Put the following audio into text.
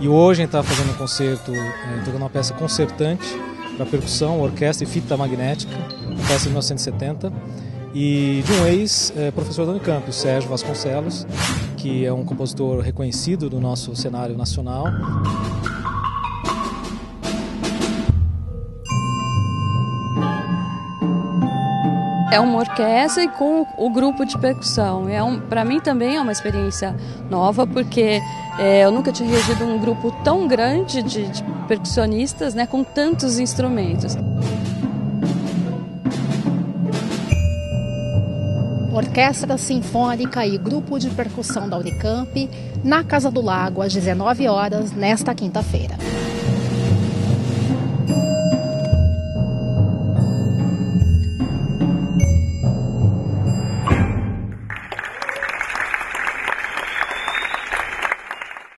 E hoje a gente está fazendo um concerto, é, entregando uma peça concertante para percussão, orquestra e fita magnética, uma peça de 1970, e de um ex-professor é, da Unicamp, o Sérgio Vasconcelos, que é um compositor reconhecido do nosso cenário nacional. É uma orquestra e com o grupo de percussão. É um, para mim também é uma experiência nova, porque é, eu nunca tinha regido um grupo tão grande de, de percussionistas, né, com tantos instrumentos. Orquestra Sinfônica e Grupo de Percussão da Unicamp, na Casa do Lago, às 19 horas, nesta quinta-feira.